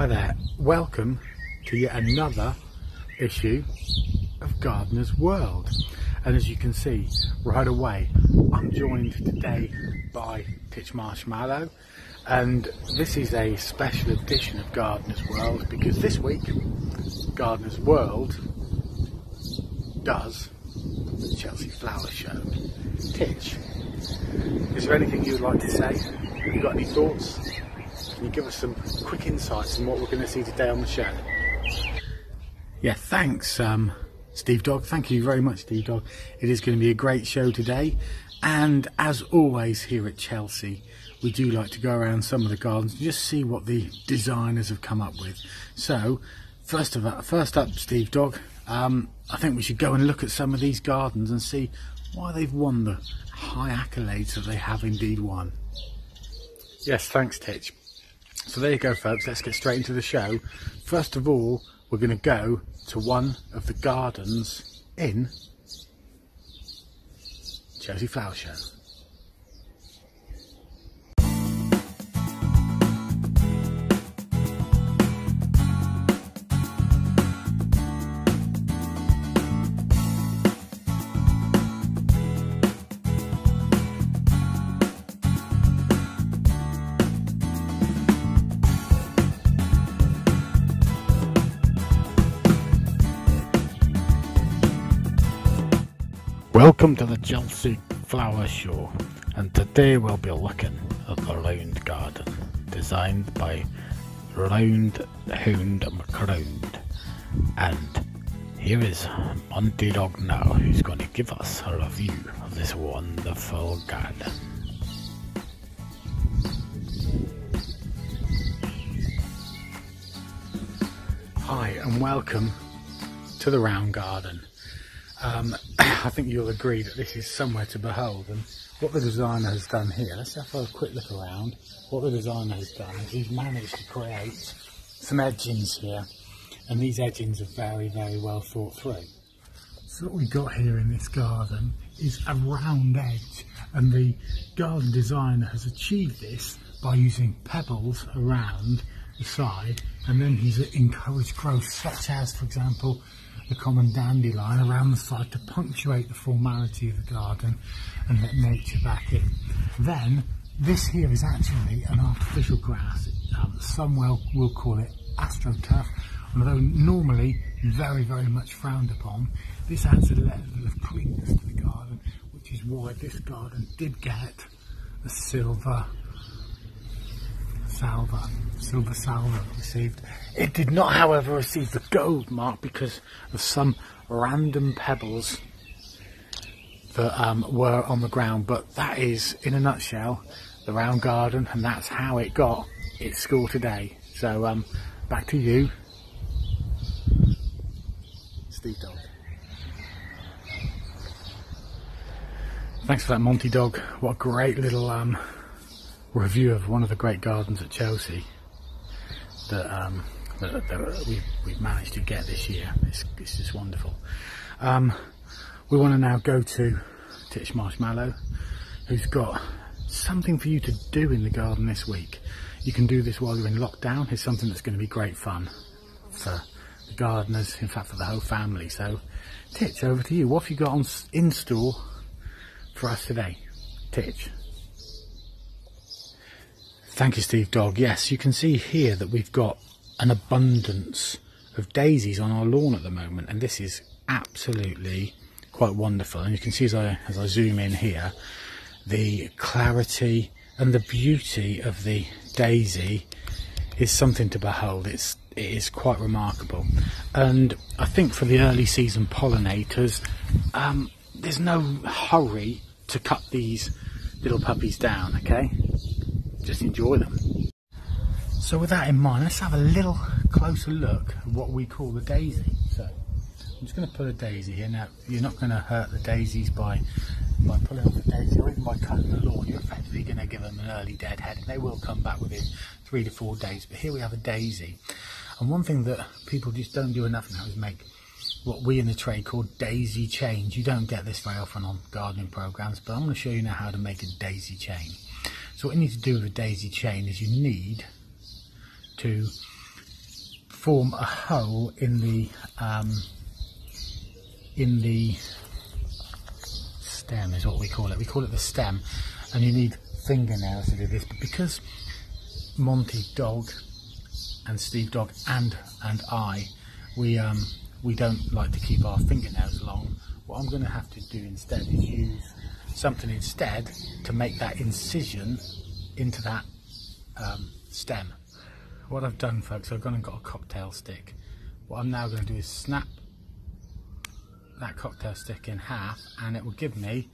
Hi there, welcome to yet another issue of Gardener's World. And as you can see right away, I'm joined today by Titch Marshmallow. And this is a special edition of Gardener's World because this week, Gardener's World does the Chelsea Flower Show. Titch, is there anything you'd like to say? Have you got any thoughts? Can you give us some quick insights on what we're going to see today on the show? Yeah, thanks, um, Steve Dog. Thank you very much, Steve Dog. It is going to be a great show today. And as always here at Chelsea, we do like to go around some of the gardens and just see what the designers have come up with. So, first of all, first up, Steve Dog, um, I think we should go and look at some of these gardens and see why they've won the high accolades that they have indeed won. Yes, thanks, Titch. So there you go, folks. Let's get straight into the show. First of all, we're going to go to one of the gardens in Chelsea Flower Show. Welcome to the Chelsea Flower Show, and today we'll be looking at the Round Garden, designed by Round Hound McCround. And here is Monty Dog now, who's going to give us a review of this wonderful garden. Hi, and welcome to the Round Garden. Um, I think you'll agree that this is somewhere to behold and what the designer has done here, let's have a quick look around. What the designer has done is he's managed to create some edgings here and these edgings are very, very well thought through. So what we've got here in this garden is a round edge and the garden designer has achieved this by using pebbles around the side and then he's encouraged growth such as for example the common dandelion around the side to punctuate the formality of the garden and let nature back in. Then this here is actually an artificial grass. Um, some will, will call it astroturf, although normally very, very much frowned upon. This adds a level of prettiness to the garden, which is why this garden did get a silver salver, silver salver received. It did not, however, receive the gold mark because of some random pebbles that um, were on the ground. But that is, in a nutshell, the round garden, and that's how it got its score today. So um, back to you, Steve Dog. Thanks for that, Monty Dog. What a great little um, review of one of the great gardens at Chelsea that, um, that, that we've, we've, managed to get this year. It's, it's just wonderful. Um, we want to now go to Titch Marshmallow, who's got something for you to do in the garden this week. You can do this while you're in lockdown. It's something that's going to be great fun for the gardeners, in fact for the whole family. So Titch, over to you. What have you got on in store for us today? Titch. Thank you, Steve Dog. Yes, you can see here that we've got an abundance of daisies on our lawn at the moment, and this is absolutely quite wonderful. And you can see as I as I zoom in here, the clarity and the beauty of the daisy is something to behold. It's it is quite remarkable, and I think for the early season pollinators, um, there's no hurry to cut these little puppies down. Okay, just enjoy them. So with that in mind, let's have a little closer look at what we call the daisy. So I'm just going to put a daisy here. Now, you're not going to hurt the daisies by by pulling off the daisy or even by cutting the lawn. You're effectively going to give them an early deadhead and they will come back within three to four days. But here we have a daisy. And one thing that people just don't do enough now is make what we in the trade call daisy chains. You don't get this very often on gardening programs, but I'm going to show you now how to make a daisy chain. So what you need to do with a daisy chain is you need to form a hole in the um, in the stem is what we call it. We call it the stem, and you need fingernails to do this. But because Monty Dog and Steve Dog and and I, we um, we don't like to keep our fingernails long. What I'm going to have to do instead is use something instead to make that incision into that um, stem. What I've done folks, I've gone and got a cocktail stick. What I'm now going to do is snap that cocktail stick in half and it will give me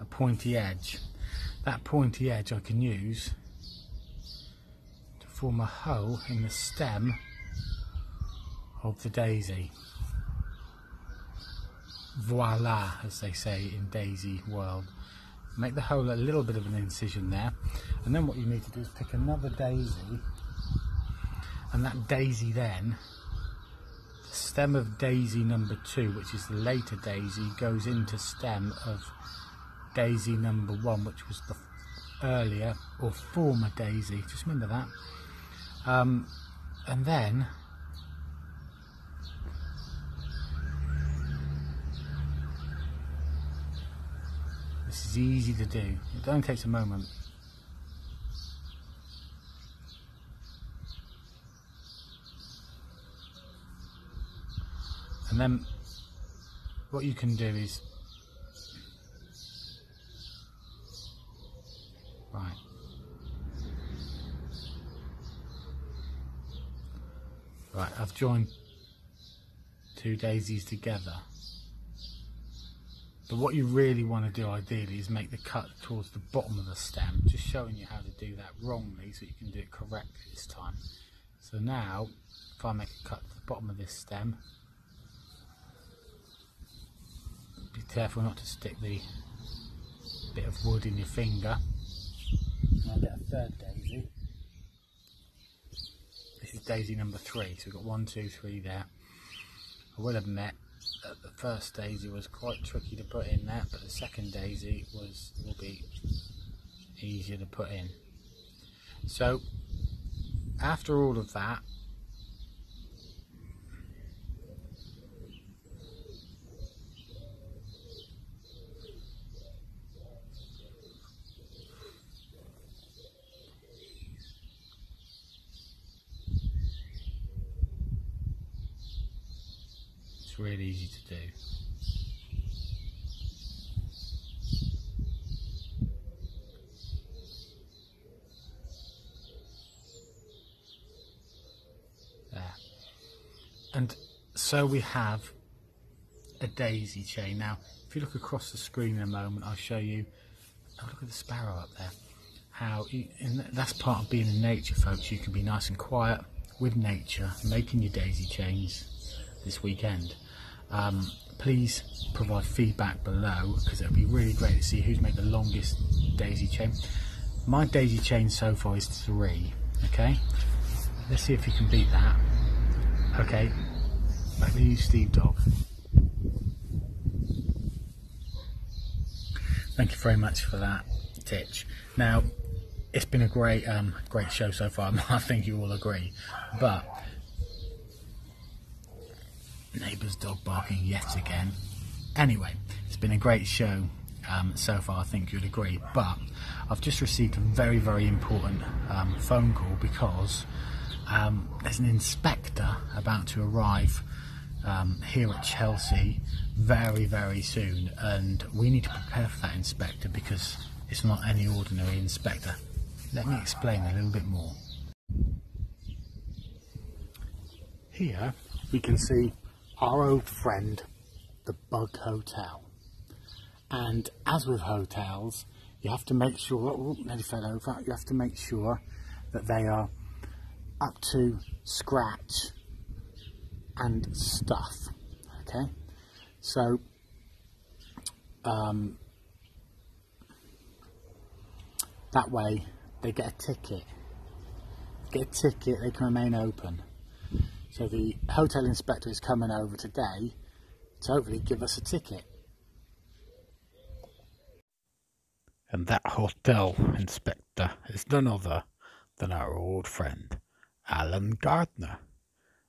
a pointy edge. That pointy edge I can use to form a hole in the stem of the daisy. Voila, as they say in daisy world. Make the hole a little bit of an incision there and then what you need to do is pick another daisy and that daisy then the stem of daisy number two, which is the later daisy, goes into stem of daisy number one, which was the earlier or former daisy. Just remember that. Um, and then this is easy to do. It only takes a moment. and then what you can do is right right I've joined two daisies together but what you really want to do ideally is make the cut towards the bottom of the stem just showing you how to do that wrongly so you can do it correctly this time so now if I make a cut to the bottom of this stem be careful not to stick the bit of wood in your finger. I'll get a third daisy. This is daisy number three, so we've got one, two, three there. I will admit that the first daisy was quite tricky to put in there, but the second daisy was will be easier to put in. So after all of that, really easy to do. There. And so we have a daisy chain. Now, if you look across the screen in a moment, I'll show you, oh, look at the sparrow up there, how, and that's part of being in nature, folks. You can be nice and quiet with nature, making your daisy chains this weekend. Um, please provide feedback below because it would be really great to see who's made the longest daisy chain. My daisy chain so far is three, okay? Let's see if you can beat that. Okay, back to you, Steve Dog. Thank you very much for that, Titch. Now, it's been a great, um, great show so far. I think you all agree. But neighbour's dog barking yet again. Anyway, it's been a great show um, so far, I think you'd agree. But I've just received a very, very important um, phone call because um, there's an inspector about to arrive um, here at Chelsea very, very soon, and we need to prepare for that inspector because it's not any ordinary inspector. Let me explain a little bit more. Here we can see our old friend, the Bug Hotel. And as with hotels, you have to make sure, oh, nearly fell over, you have to make sure that they are up to scratch and stuff. Okay, so um, that way they get a ticket. Get a ticket, they can remain open. So the hotel inspector is coming over today to hopefully give us a ticket. And that hotel inspector is none other than our old friend, Alan Gardner.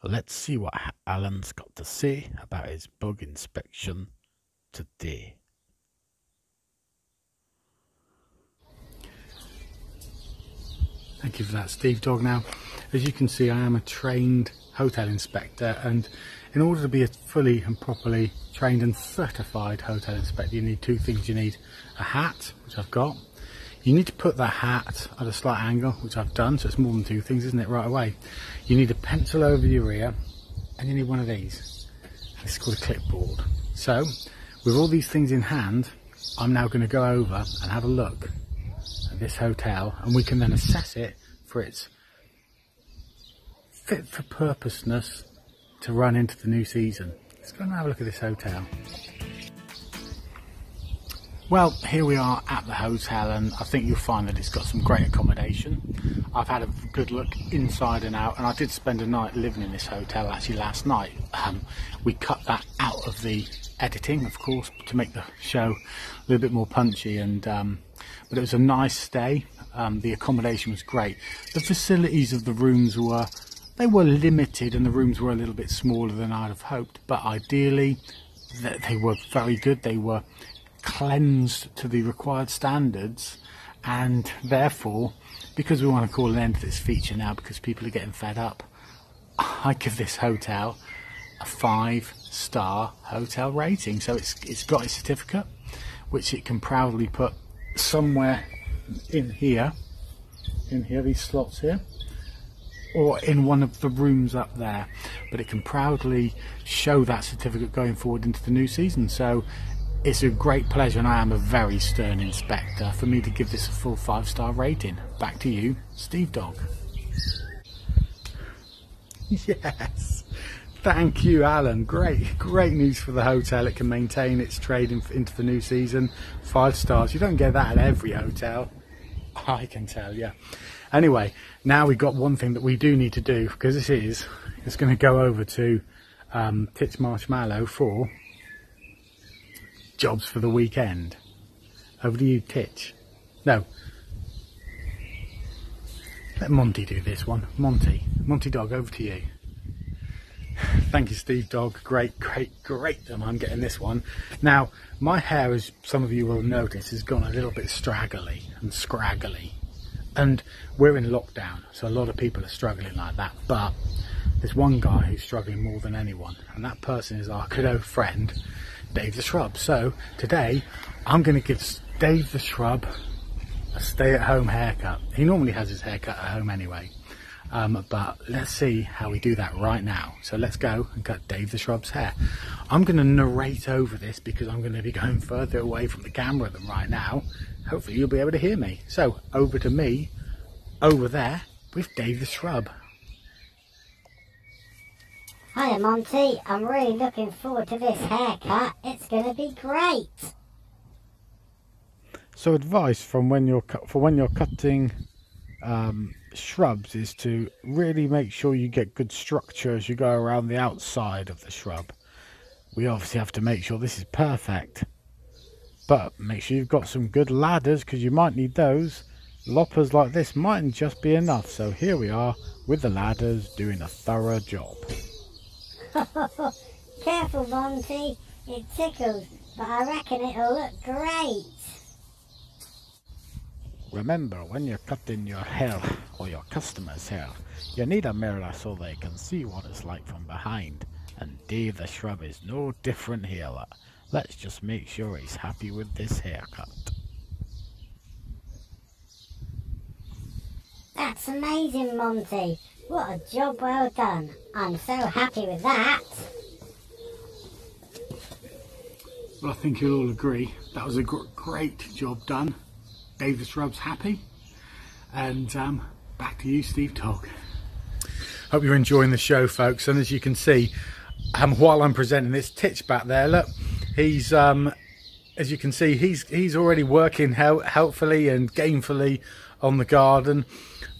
Let's see what Alan's got to say about his bug inspection today. Thank you for that, Steve Dog. Now, as you can see, I am a trained hotel inspector, and in order to be a fully and properly trained and certified hotel inspector, you need two things. You need a hat, which I've got. You need to put that hat at a slight angle, which I've done, so it's more than two things, isn't it, right away? You need a pencil over your ear, and you need one of these. Is called a clipboard. So, with all these things in hand, I'm now going to go over and have a look at this hotel and we can then assess it for its fit for purposeness to run into the new season. Let's go and have a look at this hotel. Well, here we are at the hotel and I think you'll find that it's got some great accommodation. I've had a good look inside and out and I did spend a night living in this hotel actually last night. Um, we cut that out of the editing, of course, to make the show a little bit more punchy and um, but it was a nice stay. Um, the accommodation was great. The facilities of the rooms were they were limited and the rooms were a little bit smaller than I'd have hoped, but ideally they were very good. They were cleansed to the required standards and therefore because we want to call an end to this feature now because people are getting fed up I give this hotel a five star hotel rating so it's it's got a certificate which it can proudly put somewhere in here, in here, these slots here, or in one of the rooms up there. But it can proudly show that certificate going forward into the new season. So it's a great pleasure, and I am a very stern inspector, for me to give this a full five star rating. Back to you, Steve Dog. Yes. Thank you, Alan. Great, great news for the hotel. It can maintain its trade into the new season. Five stars. You don't get that at every hotel. I can tell you. Anyway, now we've got one thing that we do need to do because this is it's going to go over to um, Titch Marshmallow for jobs for the weekend. Over to you, Titch. No. Let Monty do this one. Monty. Monty Dog, over to you. Thank you, Steve Dog. Great, great, great that I'm getting this one. Now, my hair, as some of you will notice, has gone a little bit straggly and scraggly. And we're in lockdown, so a lot of people are struggling like that. But there's one guy who's struggling more than anyone, and that person is our good old friend, Dave the Shrub. So today, I'm going to give Dave the Shrub a stay-at-home haircut. He normally has his haircut at home anyway. Um, but let's see how we do that right now. So let's go and cut Dave the Shrub's hair. I'm going to narrate over this because I'm going to be going further away from the camera than right now. Hopefully you'll be able to hear me. So over to me, over there with Dave the Shrub. Hiya Monty, I'm really looking forward to this haircut. It's going to be great. So advice from when you're for when you're cutting um, shrubs is to really make sure you get good structure as you go around the outside of the shrub. We obviously have to make sure this is perfect. But make sure you've got some good ladders because you might need those. Loppers like this mightn't just be enough. So here we are with the ladders doing a thorough job. Careful Monty, it tickles, but I reckon it'll look great. Remember, when you're cutting your hair or your customer's hair, you need a mirror so they can see what it's like from behind. And Dave the Shrub is no different here. Let's just make sure he's happy with this haircut. That's amazing, Monty. What a job well done. I'm so happy with that. Well, I think you'll all agree that was a gr great job done. Dave the Shrub's happy. And um, back to you, Steve Dog. Hope you're enjoying the show, folks. And as you can see, um, while I'm presenting this Titch back there, look, he's um, as you can see, he's he's already working help, helpfully and gainfully on the garden.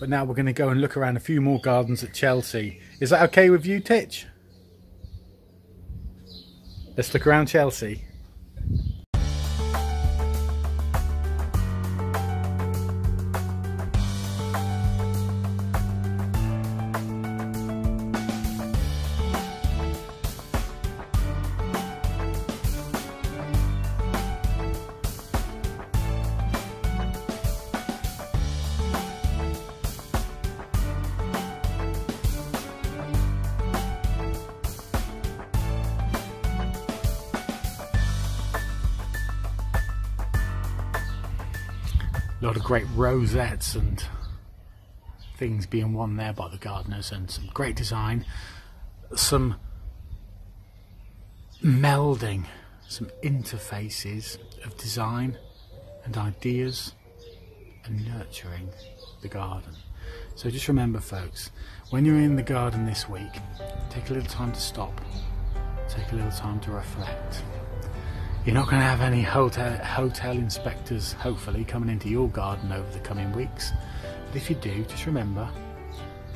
But now we're going to go and look around a few more gardens at Chelsea. Is that okay with you, Titch? Let's look around Chelsea. A lot of great rosettes and things being won there by the gardeners and some great design. Some melding, some interfaces of design and ideas and nurturing the garden. So just remember folks, when you're in the garden this week, take a little time to stop, take a little time to reflect. You're not going to have any hotel, hotel inspectors, hopefully, coming into your garden over the coming weeks. But if you do, just remember,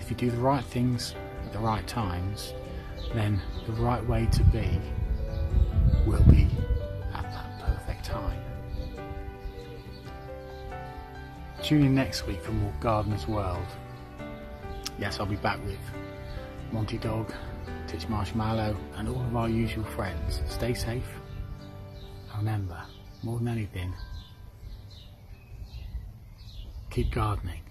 if you do the right things at the right times, then the right way to be will be at that perfect time. Tune in next week for more Gardener's World. Yes, I'll be back with Monty Dog, Titch Marshmallow, and all of our usual friends. Stay safe. Remember, more than anything, keep gardening.